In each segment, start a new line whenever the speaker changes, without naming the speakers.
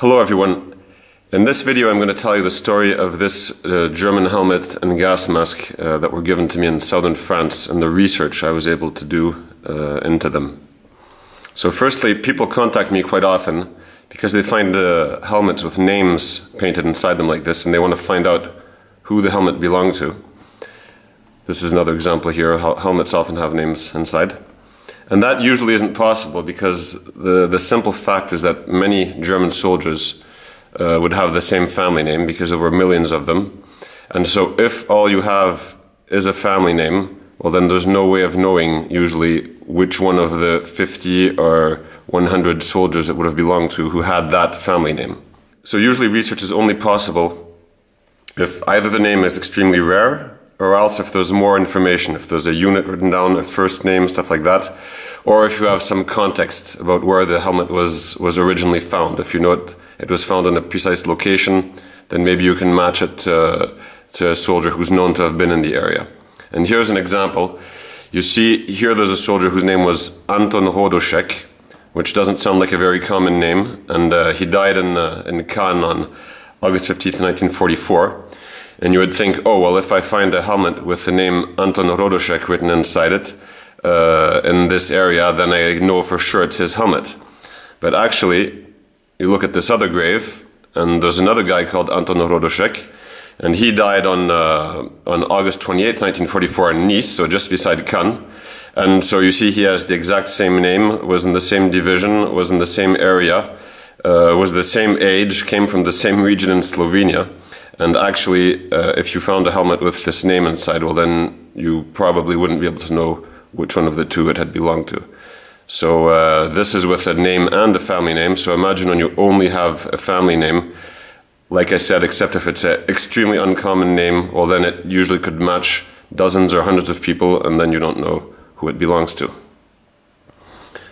Hello everyone. In this video I'm going to tell you the story of this uh, German helmet and gas mask uh, that were given to me in southern France and the research I was able to do uh, into them. So firstly, people contact me quite often because they find uh, helmets with names painted inside them like this and they want to find out who the helmet belonged to. This is another example here. Helmets often have names inside. And that usually isn't possible because the, the simple fact is that many German soldiers uh, would have the same family name because there were millions of them. And so if all you have is a family name, well, then there's no way of knowing usually which one of the 50 or 100 soldiers it would have belonged to who had that family name. So usually research is only possible if either the name is extremely rare or else if there's more information, if there's a unit written down, a first name, stuff like that, or if you have some context about where the helmet was, was originally found. If you know it, it was found in a precise location, then maybe you can match it to, to a soldier who's known to have been in the area. And here's an example. You see here there's a soldier whose name was Anton Rodoszek, which doesn't sound like a very common name, and uh, he died in, uh, in Cannes on August 15, 1944. And you would think, oh, well, if I find a helmet with the name Anton Rodoszek written inside it uh, in this area, then I know for sure it's his helmet. But actually, you look at this other grave, and there's another guy called Anton Rodoszek, and he died on, uh, on August 28, 1944 in Nice, so just beside Cannes. And so you see he has the exact same name, was in the same division, was in the same area, uh, was the same age, came from the same region in Slovenia. And actually, uh, if you found a helmet with this name inside, well, then you probably wouldn't be able to know which one of the two it had belonged to. So uh, this is with a name and a family name. So imagine when you only have a family name, like I said, except if it's an extremely uncommon name, well, then it usually could match dozens or hundreds of people, and then you don't know who it belongs to.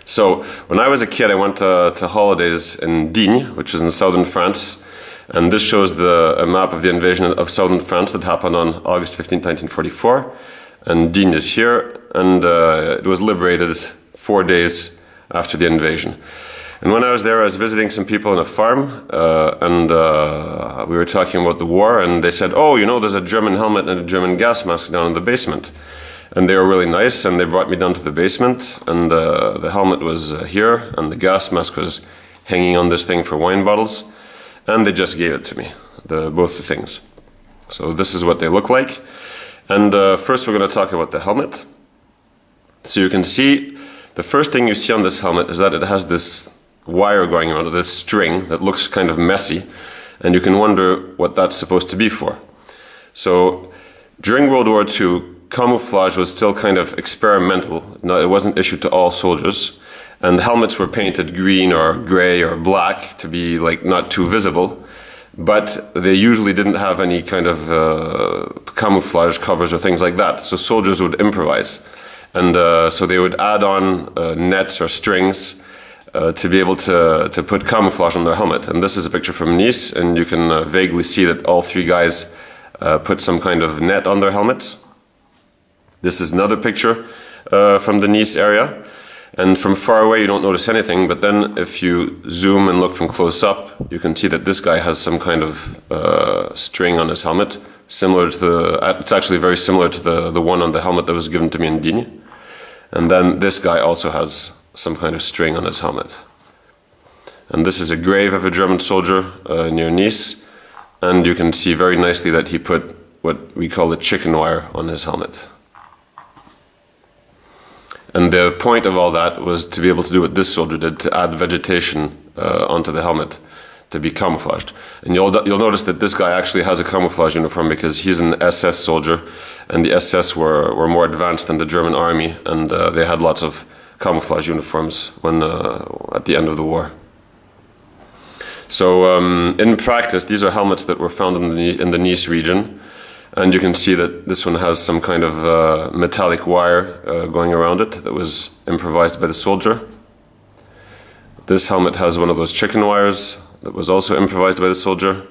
So when I was a kid, I went to, to holidays in Digne, which is in southern France, and this shows the, a map of the invasion of southern France that happened on August 15, 1944. And Digne is here, and uh, it was liberated four days after the invasion. And when I was there, I was visiting some people on a farm, uh, and uh, we were talking about the war, and they said, oh, you know, there's a German helmet and a German gas mask down in the basement. And they were really nice, and they brought me down to the basement, and uh, the helmet was uh, here, and the gas mask was hanging on this thing for wine bottles and they just gave it to me, the, both the things. So this is what they look like. And uh, first we're going to talk about the helmet. So you can see, the first thing you see on this helmet is that it has this wire going around this string that looks kind of messy, and you can wonder what that's supposed to be for. So during World War II, camouflage was still kind of experimental. it wasn't issued to all soldiers and helmets were painted green or gray or black to be like not too visible. But they usually didn't have any kind of uh, camouflage covers or things like that. So soldiers would improvise. And uh, so they would add on uh, nets or strings uh, to be able to, to put camouflage on their helmet. And this is a picture from Nice and you can uh, vaguely see that all three guys uh, put some kind of net on their helmets. This is another picture from the Nice area and from far away you don't notice anything, but then if you zoom and look from close up, you can see that this guy has some kind of uh, string on his helmet, similar to the, uh, it's actually very similar to the, the one on the helmet that was given to me in Digne. And then this guy also has some kind of string on his helmet. And this is a grave of a German soldier uh, near Nice, and you can see very nicely that he put what we call the chicken wire on his helmet. And the point of all that was to be able to do what this soldier did, to add vegetation uh, onto the helmet to be camouflaged. And you'll, you'll notice that this guy actually has a camouflage uniform because he's an SS soldier, and the SS were, were more advanced than the German army, and uh, they had lots of camouflage uniforms when, uh, at the end of the war. So um, in practice, these are helmets that were found in the, in the Nice region, and you can see that this one has some kind of uh, metallic wire uh, going around it that was improvised by the soldier. This helmet has one of those chicken wires that was also improvised by the soldier.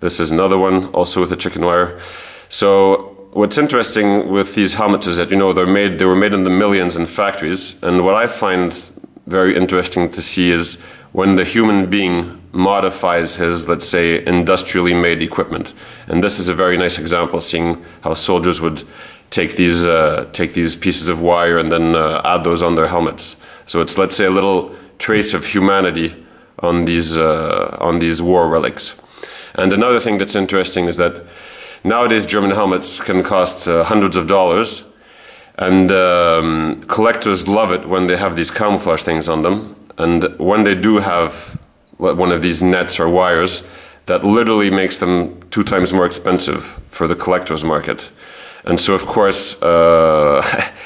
This is another one, also with a chicken wire. So what's interesting with these helmets is that you know they're made they were made in the millions in factories and what I find very interesting to see is when the human being modifies his, let's say, industrially made equipment. And this is a very nice example, seeing how soldiers would take these uh, take these pieces of wire and then uh, add those on their helmets. So it's let's say a little trace of humanity on these uh, on these war relics. And another thing that's interesting is that nowadays German helmets can cost uh, hundreds of dollars, and um, collectors love it when they have these camouflage things on them. And when they do have one of these nets or wires, that literally makes them two times more expensive for the collector's market. And so, of course, uh,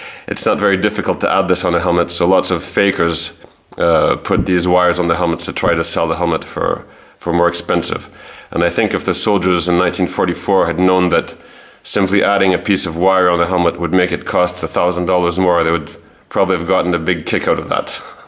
it's not very difficult to add this on a helmet. So lots of fakers uh, put these wires on the helmets to try to sell the helmet for, for more expensive. And I think if the soldiers in 1944 had known that simply adding a piece of wire on a helmet would make it cost $1,000 more, they would probably have gotten a big kick out of that.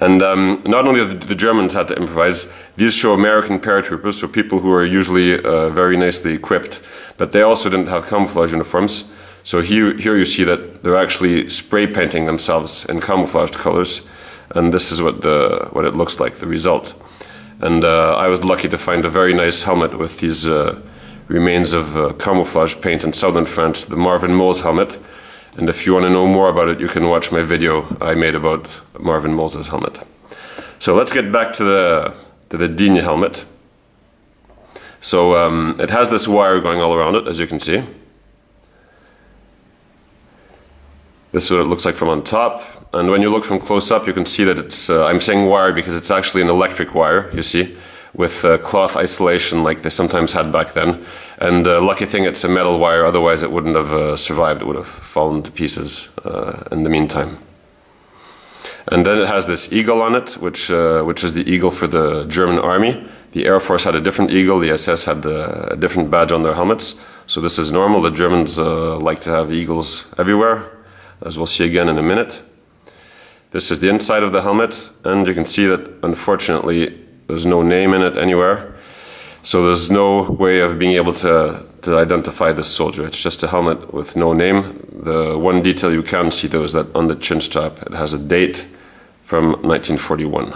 And um, not only the, Germans had to improvise, these show American paratroopers, so people who are usually uh, very nicely equipped, but they also didn't have camouflage uniforms. So here, here you see that they're actually spray painting themselves in camouflaged colors, and this is what the what it looks like, the result. And uh, I was lucky to find a very nice helmet with these uh, remains of uh, camouflage paint in southern France, the Marvin Mols helmet. And if you want to know more about it, you can watch my video I made about Marvin Mols' helmet. So let's get back to the, to the Digne helmet. So um, it has this wire going all around it, as you can see. This is what it looks like from on top. And when you look from close up, you can see that it's, uh, I'm saying wire because it's actually an electric wire, you see with uh, cloth isolation like they sometimes had back then. And uh, lucky thing it's a metal wire, otherwise it wouldn't have uh, survived, it would have fallen to pieces uh, in the meantime. And then it has this eagle on it, which, uh, which is the eagle for the German army. The Air Force had a different eagle, the SS had uh, a different badge on their helmets. So this is normal, the Germans like to have eagles everywhere, as we'll see again in a minute. This is the inside of the helmet, and you can see that unfortunately there's no name in it anywhere. So there's no way of being able to, to identify this soldier. It's just a helmet with no name. The one detail you can see though is that on the chin strap it has a date from 1941.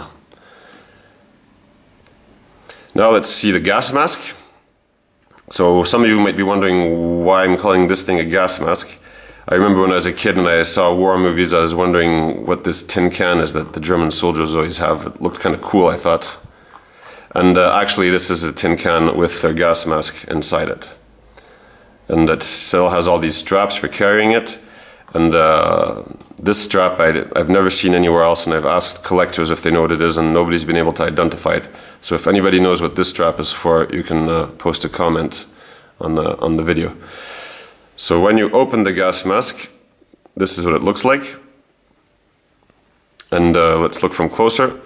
Now let's see the gas mask. So some of you might be wondering why I'm calling this thing a gas mask. I remember when I was a kid and I saw war movies, I was wondering what this tin can is that the German soldiers always have. It looked kind of cool, I thought. And uh, actually, this is a tin can with their gas mask inside it. And it still has all these straps for carrying it. And uh, this strap I, have never seen anywhere else, and I've asked collectors if they know what it is, and nobody's been able to identify it. So if anybody knows what this strap is for, you can uh, post a comment on the, on the video. So when you open the gas mask, this is what it looks like. And uh, let's look from closer.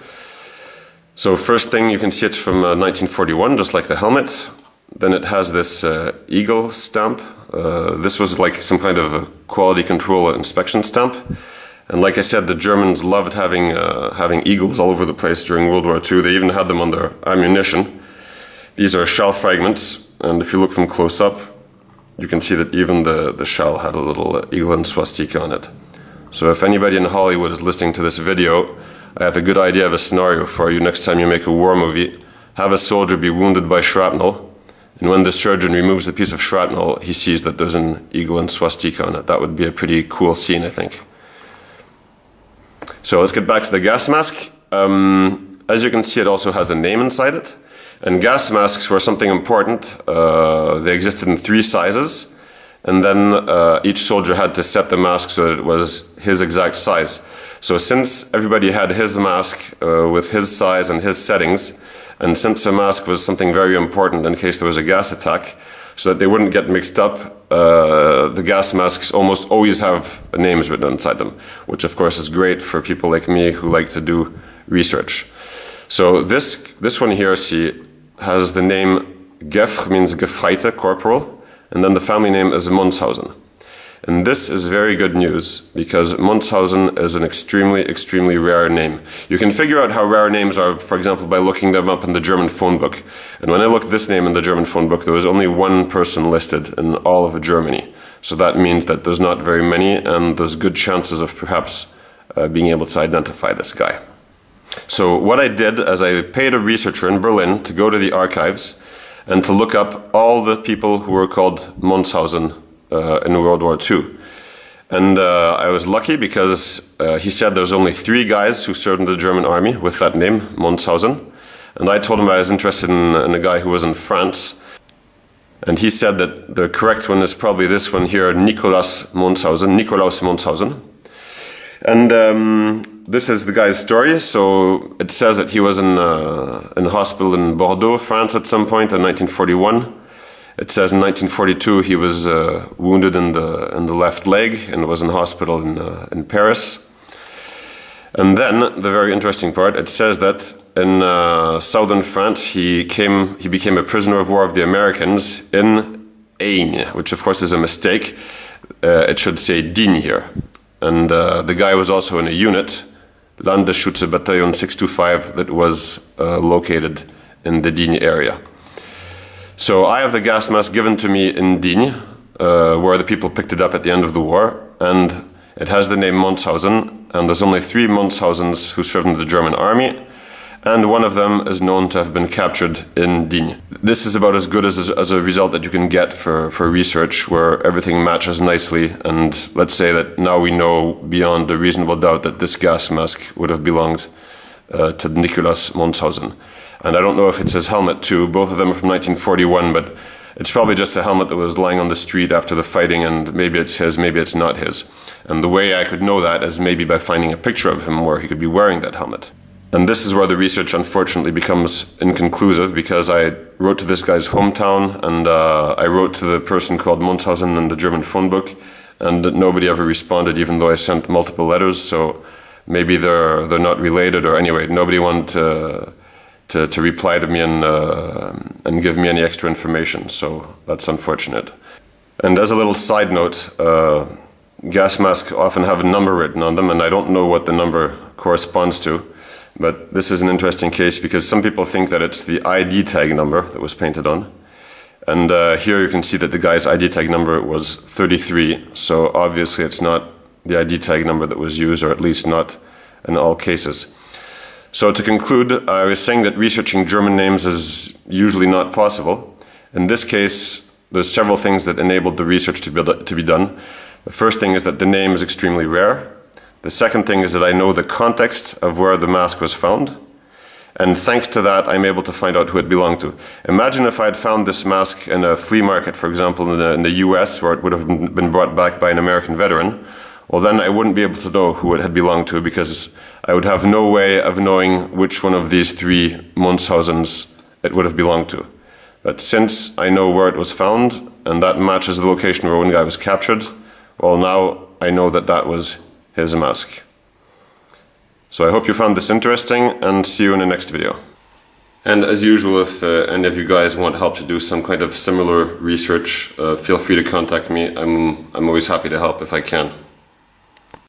So first thing you can see it's from uh, 1941, just like the helmet. Then it has this uh, eagle stamp. Uh, this was like some kind of quality control inspection stamp. And like I said, the Germans loved having uh, having eagles all over the place during World War II. They even had them on their ammunition. These are shell fragments, and if you look from close up, you can see that even the, the shell had a little eagle and swastika on it. So if anybody in Hollywood is listening to this video, I have a good idea of a scenario for you next time you make a war movie. Have a soldier be wounded by shrapnel, and when the surgeon removes a piece of shrapnel, he sees that there's an eagle and swastika on it. That would be a pretty cool scene, I think. So let's get back to the gas mask. Um, as you can see, it also has a name inside it. And gas masks were something important. Uh, they existed in three sizes. And then uh, each soldier had to set the mask so that it was his exact size. So since everybody had his mask uh, with his size and his settings, and since the mask was something very important in case there was a gas attack, so that they wouldn't get mixed up, uh, the gas masks almost always have names written inside them, which of course is great for people like me who like to do research. So this, this one here, see, has the name Gefr means Gefreite, corporal, and then the family name is Monzhausen. And this is very good news because Monzhausen is an extremely, extremely rare name. You can figure out how rare names are, for example, by looking them up in the German phone book. And when I looked this name in the German phone book, there was only one person listed in all of Germany. So that means that there's not very many, and there's good chances of perhaps uh, being able to identify this guy. So what I did is I paid a researcher in Berlin to go to the archives and to look up all the people who were called Monzhausen uh, in World War II. And uh, I was lucky because uh, he said there's only three guys who served in the German army with that name, Monzhausen. And I told him I was interested in, in a guy who was in France. And he said that the correct one is probably this one here, Nicolaus Monzhausen, Nicolaus Monzhausen. And um, this is the guy's story. So it says that he was in, uh, in a hospital in Bordeaux, France at some point in 1941. It says in 1942 he was uh, wounded in the, in the left leg and was in hospital in, uh, in Paris. And then the very interesting part, it says that in uh, southern France he came, he became a prisoner of war of the Americans in Aisne, which of course is a mistake. Uh, it should say Digne here. And uh, the guy was also in a unit, Landesschütze Battalion 625, that was uh, located in the Digne area. So I have the gas mask given to me in Digne, uh, where the people picked it up at the end of the war, and it has the name Monzhausen, and there's only three Monzhausens who served in the German army, and one of them is known to have been captured in Digne. This is about as good as, as a result that you can get for, for research where everything matches nicely and let's say that now we know beyond a reasonable doubt that this gas mask would have belonged uh, to Nicolas Monzhausen. And I don't know if it's his helmet too. Both of them are from 1941, but it's probably just a helmet that was lying on the street after the fighting, and maybe it's his, maybe it's not his. And the way I could know that is maybe by finding a picture of him where he could be wearing that helmet. And this is where the research unfortunately becomes inconclusive because I wrote to this guy's hometown and uh, I wrote to the person called Monzhausen in the German phone book, and nobody ever responded, even though I sent multiple letters. So maybe they're they're not related, or anyway, nobody wanted to to, to reply to me and, uh, and give me any extra information. So that's unfortunate. And as a little side note, uh, gas masks often have a number written on them, and I don't know what the number corresponds to. But this is an interesting case because some people think that it's the ID tag number that was painted on. And uh, here you can see that the guy's ID tag number was 33, so obviously it's not the ID tag number that was used, or at least not in all cases. So to conclude, I was saying that researching German names is usually not possible. In this case, there's several things that enabled the research to be, to be done. The first thing is that the name is extremely rare. The second thing is that I know the context of where the mask was found. And thanks to that, I'm able to find out who it belonged to. Imagine if I had found this mask in a flea market, for example, in the, in the US, where it would have been brought back by an American veteran well then I wouldn't be able to know who it had belonged to because I would have no way of knowing which one of these three Monzhausens it would have belonged to. But since I know where it was found and that matches the location where one guy was captured, well now I know that that was his mask. So I hope you found this interesting and see you in the next video. And as usual, if uh, any of you guys want help to do some kind of similar research, uh, feel free to contact me. I'm, I'm always happy to help if I can.